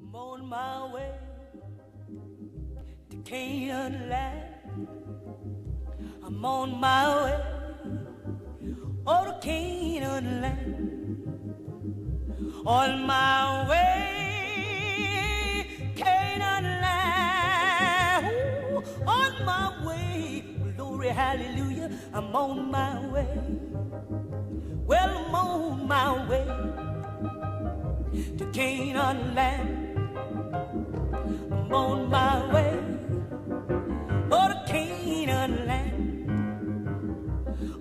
I'm on my way to Canaan land. I'm on my way, oh to Canaan land. On my way, Canaan land. Ooh, on my way, glory, hallelujah. I'm on my way. Well, I'm on my way to Canaan land. I'm on my way, oh to Canaan land.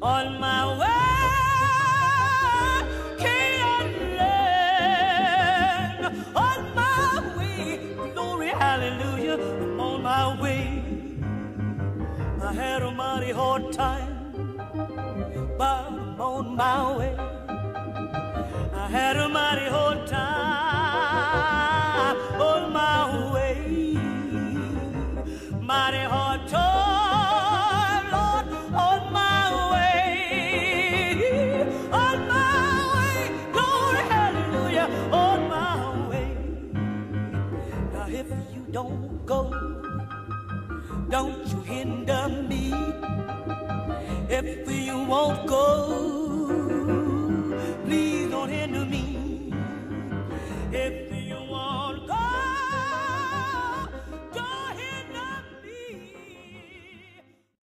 On my way, Canaan land. On my way, glory, hallelujah. I'm on my way. I had a mighty hard time, but I'm on my way. you don't go. Don't you hinder me if you won't go. Please don't hinder me.